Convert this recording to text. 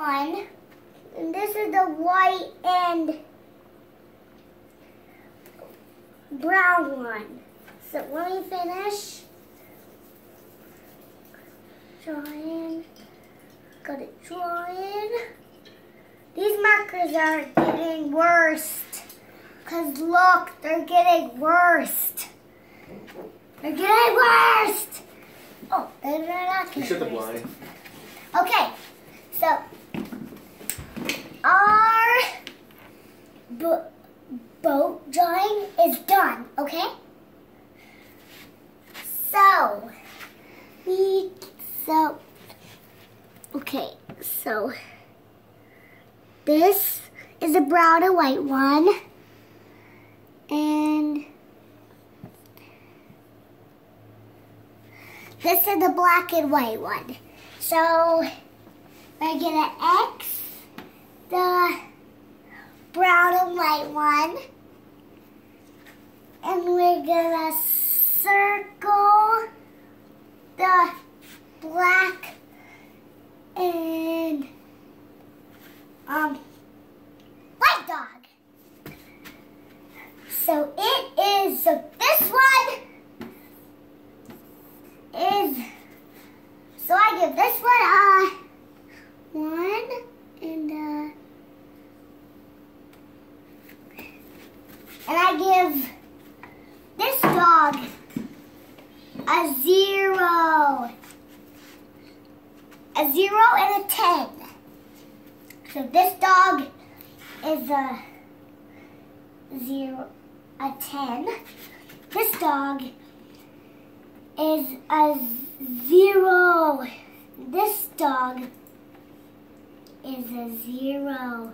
one. And this is the white and brown one. So let me finish. Drawing. Got it drawing. These markers are getting worst. Cause look, they're getting worst. They're getting worst. Oh, they're not getting You shut the blind. Okay, so boat drawing is done, okay? So, we, so, okay, so this is a brown and white one. And this is the black and white one. So, we're gonna X the and white one. And we're gonna circle the black and um white dog. So it is so this one is so I give this one a one and uh and I give this dog a zero. A zero and a ten. So this dog is a zero, a ten. This dog is a zero. This dog is a zero.